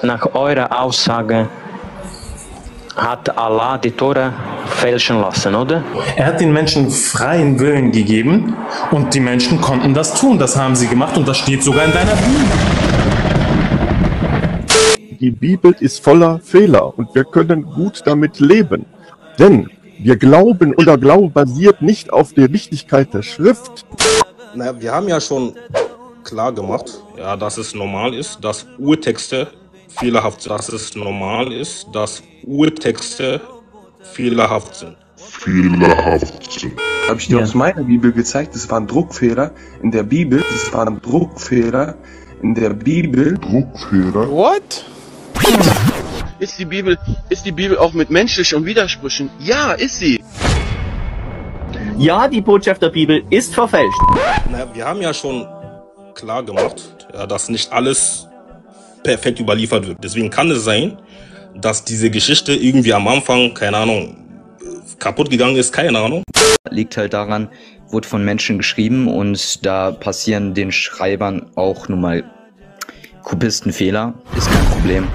Nach eurer Aussage hat Allah die Tora fälschen lassen, oder? Er hat den Menschen freien Willen gegeben und die Menschen konnten das tun. Das haben sie gemacht und das steht sogar in deiner Bibel. Die Bibel ist voller Fehler und wir können gut damit leben. Denn wir glauben und der Glaube basiert nicht auf der Richtigkeit der Schrift. Naja, wir haben ja schon klar gemacht, ja, dass es normal ist, dass Urtexte fehlerhaft. Dass es normal ist, dass Urtexte fehlerhaft sind. fehlerhaft sind. Habe ich dir Ja. aus meiner Bibel gezeigt, das waren Druckfehler in der Bibel, das waren Druckfehler in der Bibel. Druckfehler. What? Ist die Bibel, ist die Bibel auch mit menschlichen Widersprüchen? Ja, ist sie. Ja, die Botschaft der Bibel ist verfälscht. Naja, wir haben ja schon klar gemacht, ja, dass nicht alles perfekt überliefert wird. Deswegen kann es sein, dass diese Geschichte irgendwie am Anfang, keine Ahnung, kaputt gegangen ist, keine Ahnung. liegt halt daran, wurde von Menschen geschrieben und da passieren den Schreibern auch nun mal Kopistenfehler. Ist kein Problem.